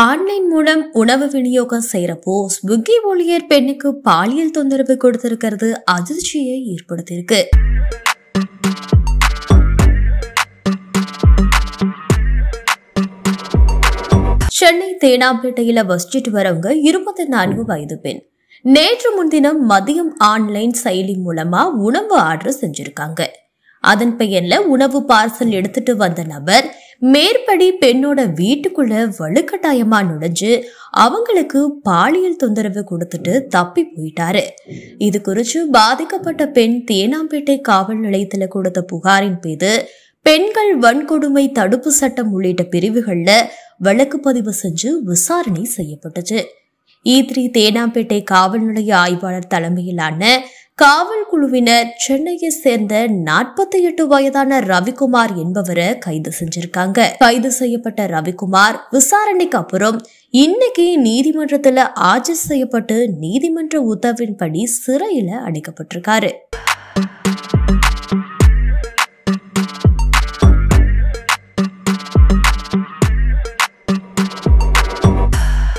Online மூலம் உணவு விநியோகம் செய்யறப்போ ஸ்விக்கி ஊழியர் பெண்ணுக்கு பாலியல் தொந்தரவு கொடுத்திருக்கிறது அதிர்ச்சியை ஏற்படுத்தியிருக்கு. சென்னை தேனாம்பேட்டையில வசிச்சுட்டு வரவங்க இருபத்தி நான்கு வயது பெண். நேற்று முன்தினம் மதியம் ஆன்லைன் செயலி மூலமா உணவு ஆர்டர் செஞ்சிருக்காங்க. அதன் பெயர்ல உணவு பார்சல் எடுத்துட்டு வந்த நபர் மேற்படி பெண்ணோட வீட்டுக்குள்ள வலுக்கட்டாயமா நுழைஞ்சு அவங்களுக்கு பாலியல் தொந்தரவு கொடுத்துட்டு தப்பி போயிட்டாரு. இது குறித்து பாதிக்கப்பட்ட பெண் தேனாம்பேட்டை காவல் நிலையத்துல கொடுத்த புகாரின் மீது பெண்கள் வன்கொடுமை தடுப்பு சட்டம் உள்ளிட்ட பிரிவுகள்ல வழக்கு பதிவு செஞ்சு விசாரணை செய்யப்பட்டுச்சு. ஈத்ரி தேனாம்பேட்டை காவல் நிலைய ஆய்வாளர் தலைமையிலான காவல் குழுவினர் சென்னையை சேர்ந்த நாற்பத்தி எட்டு வயதான ரவிக்குமார் என்பவரை கைது செஞ்சிருக்காங்க. கைது செய்யப்பட்ட ரவிக்குமார் விசாரணைக்கு அப்புறம் இன்னைக்கு நீதிமன்றத்துல ஆஜர் செய்யப்பட்டு நீதிமன்ற உத்தரவின்படி சிறையில அடைக்கப்பட்டிருக்காரு.